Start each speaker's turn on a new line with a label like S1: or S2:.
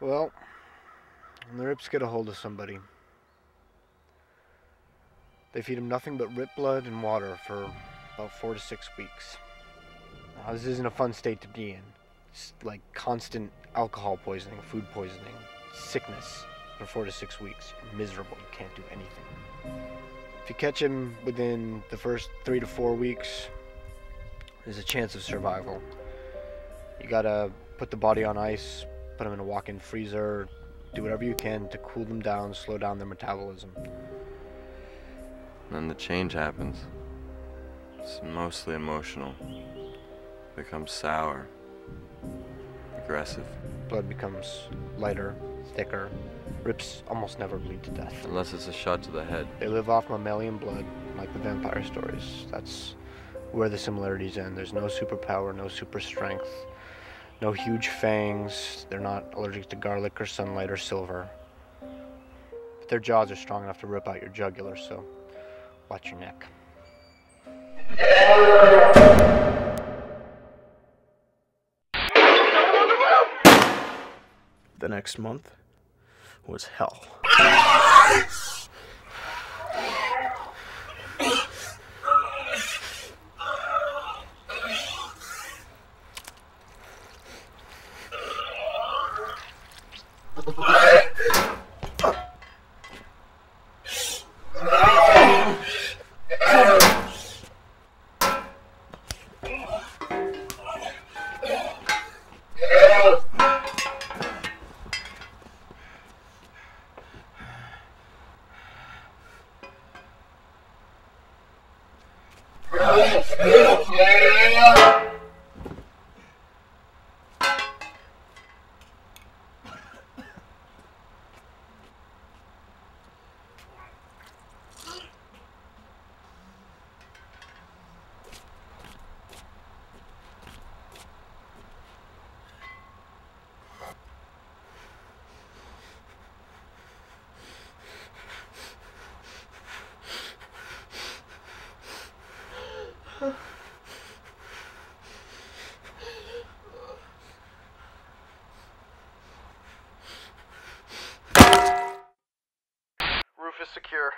S1: Well, when the Rips get a hold of somebody, they feed them nothing but rip blood and water for about four to six weeks. Now, this isn't a fun state to be in. It's like constant alcohol poisoning, food poisoning, sickness for four to six weeks. You're miserable. You can't do anything. If you catch him within the first three to four weeks, there's a chance of survival. You gotta put the body on ice, put them in a walk-in freezer, do whatever you can to cool them down, slow down their metabolism.
S2: Then the change happens. It's mostly emotional. Becomes sour. Aggressive.
S1: Blood becomes lighter, thicker. Rips almost never bleed to death.
S2: Unless it's a shot to the head.
S1: They live off mammalian blood, like the vampire stories. That's where the similarities end. There's no superpower, no super strength, no huge fangs. They're not allergic to garlic or sunlight or silver. But their jaws are strong enough to rip out your jugular, so watch your neck.
S3: The next month was hell.
S4: Yeah. secure.